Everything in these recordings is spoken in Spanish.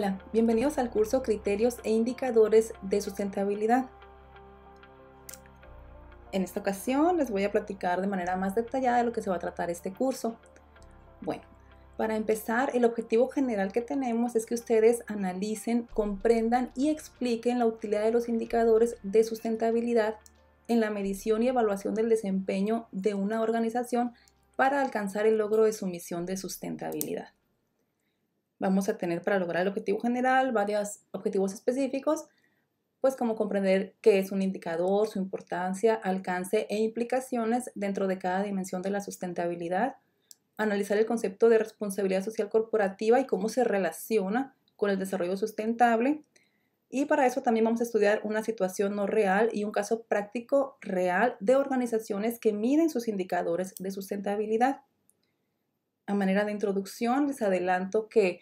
Hola, bienvenidos al curso Criterios e Indicadores de Sustentabilidad. En esta ocasión les voy a platicar de manera más detallada de lo que se va a tratar este curso. Bueno, para empezar, el objetivo general que tenemos es que ustedes analicen, comprendan y expliquen la utilidad de los indicadores de sustentabilidad en la medición y evaluación del desempeño de una organización para alcanzar el logro de su misión de sustentabilidad vamos a tener para lograr el objetivo general varios objetivos específicos, pues como comprender qué es un indicador, su importancia, alcance e implicaciones dentro de cada dimensión de la sustentabilidad, analizar el concepto de responsabilidad social corporativa y cómo se relaciona con el desarrollo sustentable. Y para eso también vamos a estudiar una situación no real y un caso práctico real de organizaciones que miden sus indicadores de sustentabilidad. A manera de introducción, les adelanto que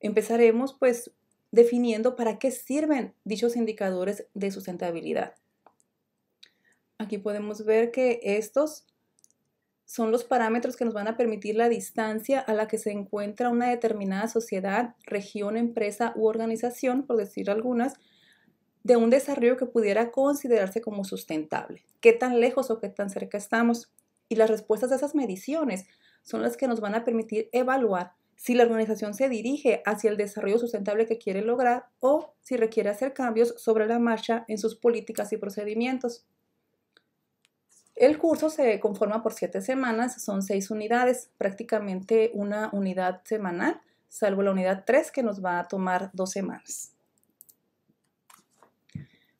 Empezaremos pues definiendo para qué sirven dichos indicadores de sustentabilidad. Aquí podemos ver que estos son los parámetros que nos van a permitir la distancia a la que se encuentra una determinada sociedad, región, empresa u organización, por decir algunas, de un desarrollo que pudiera considerarse como sustentable. ¿Qué tan lejos o qué tan cerca estamos? Y las respuestas de esas mediciones son las que nos van a permitir evaluar si la organización se dirige hacia el desarrollo sustentable que quiere lograr o si requiere hacer cambios sobre la marcha en sus políticas y procedimientos. El curso se conforma por siete semanas, son seis unidades, prácticamente una unidad semanal, salvo la unidad 3 que nos va a tomar dos semanas.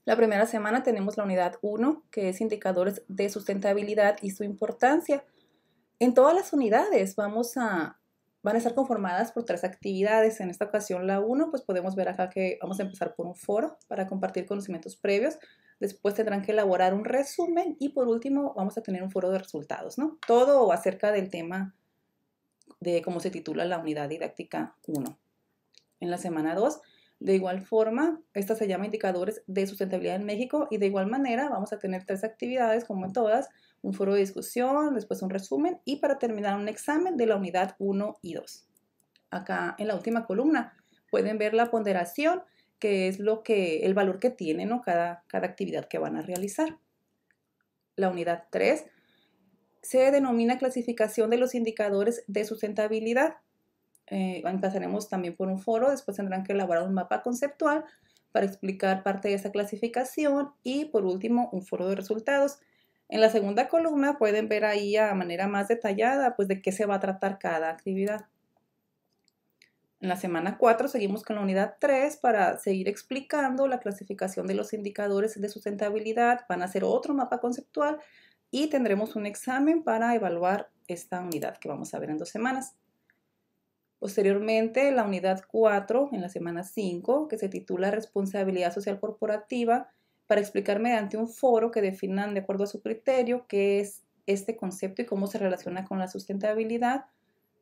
La primera semana tenemos la unidad 1, que es indicadores de sustentabilidad y su importancia. En todas las unidades vamos a van a estar conformadas por tres actividades. En esta ocasión, la 1, pues podemos ver acá que vamos a empezar por un foro para compartir conocimientos previos. Después tendrán que elaborar un resumen y por último vamos a tener un foro de resultados, ¿no? Todo acerca del tema de cómo se titula la unidad didáctica 1. En la semana 2, de igual forma, esta se llama indicadores de sustentabilidad en México y de igual manera vamos a tener tres actividades como en todas, un foro de discusión, después un resumen y para terminar un examen de la unidad 1 y 2. Acá en la última columna pueden ver la ponderación, que es lo que, el valor que tiene cada, cada actividad que van a realizar. La unidad 3 se denomina clasificación de los indicadores de sustentabilidad. Eh, empezaremos también por un foro, después tendrán que elaborar un mapa conceptual para explicar parte de esa clasificación y por último un foro de resultados en la segunda columna pueden ver ahí a manera más detallada pues de qué se va a tratar cada actividad. En la semana 4 seguimos con la unidad 3 para seguir explicando la clasificación de los indicadores de sustentabilidad. Van a hacer otro mapa conceptual y tendremos un examen para evaluar esta unidad que vamos a ver en dos semanas. Posteriormente, la unidad 4 en la semana 5, que se titula Responsabilidad Social Corporativa, para explicar mediante un foro que definan de acuerdo a su criterio qué es este concepto y cómo se relaciona con la sustentabilidad.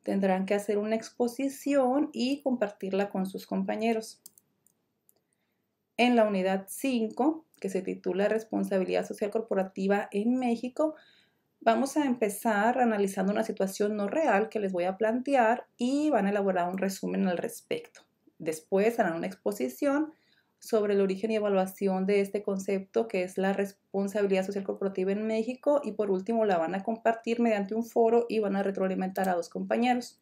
Tendrán que hacer una exposición y compartirla con sus compañeros. En la unidad 5, que se titula Responsabilidad Social Corporativa en México, vamos a empezar analizando una situación no real que les voy a plantear y van a elaborar un resumen al respecto. Después harán una exposición sobre el origen y evaluación de este concepto que es la responsabilidad social corporativa en México y por último la van a compartir mediante un foro y van a retroalimentar a dos compañeros.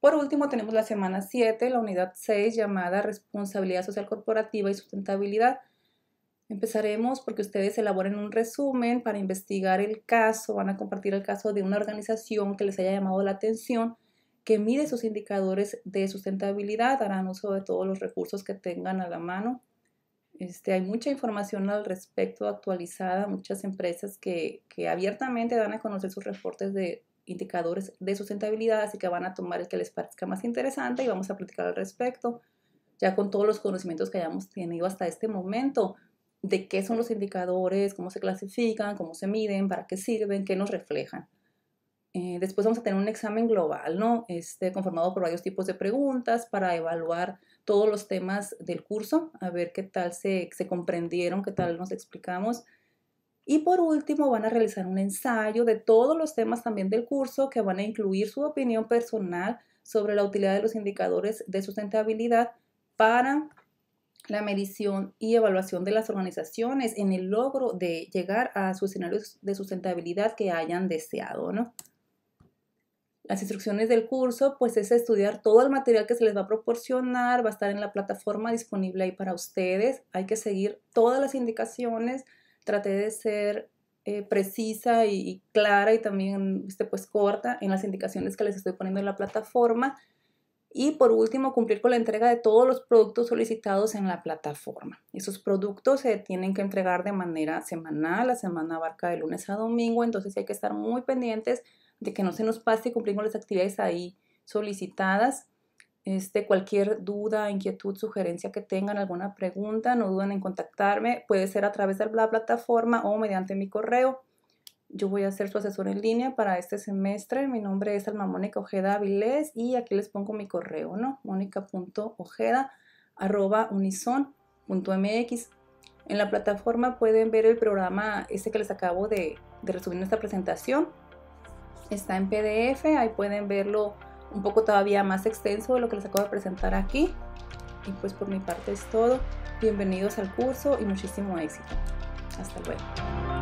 Por último tenemos la semana 7, la unidad 6 llamada responsabilidad social corporativa y sustentabilidad. Empezaremos porque ustedes elaboren un resumen para investigar el caso, van a compartir el caso de una organización que les haya llamado la atención que mide sus indicadores de sustentabilidad, harán uso de todos los recursos que tengan a la mano. Este, hay mucha información al respecto actualizada, muchas empresas que, que abiertamente dan a conocer sus reportes de indicadores de sustentabilidad, así que van a tomar el que les parezca más interesante y vamos a platicar al respecto, ya con todos los conocimientos que hayamos tenido hasta este momento, de qué son los indicadores, cómo se clasifican, cómo se miden, para qué sirven, qué nos reflejan. Eh, después vamos a tener un examen global, ¿no? Este, conformado por varios tipos de preguntas para evaluar todos los temas del curso, a ver qué tal se, se comprendieron, qué tal nos explicamos. Y por último, van a realizar un ensayo de todos los temas también del curso que van a incluir su opinión personal sobre la utilidad de los indicadores de sustentabilidad para la medición y evaluación de las organizaciones en el logro de llegar a sus escenarios de sustentabilidad que hayan deseado, ¿no? Las instrucciones del curso, pues es estudiar todo el material que se les va a proporcionar, va a estar en la plataforma disponible ahí para ustedes. Hay que seguir todas las indicaciones, traté de ser eh, precisa y, clara y también este, pues corta en las indicaciones que les estoy poniendo en la plataforma. Y por último, cumplir con la entrega de todos los productos solicitados en la plataforma. Esos productos se tienen que entregar de manera semanal, la semana abarca de lunes a domingo, entonces hay que estar muy pendientes de que no se nos pase cumplir con las actividades ahí solicitadas. Este, cualquier duda, inquietud, sugerencia que tengan, alguna pregunta, no duden en contactarme. Puede ser a través de la plataforma o mediante mi correo. Yo voy a ser su asesor en línea para este semestre. Mi nombre es Alma Mónica Ojeda Avilés y aquí les pongo mi correo, ¿no? mónica.ojeda arroba unison.mx. En la plataforma pueden ver el programa este que les acabo de, de resumir en esta presentación está en PDF, ahí pueden verlo un poco todavía más extenso de lo que les acabo de presentar aquí. Y pues por mi parte es todo. Bienvenidos al curso y muchísimo éxito. Hasta luego.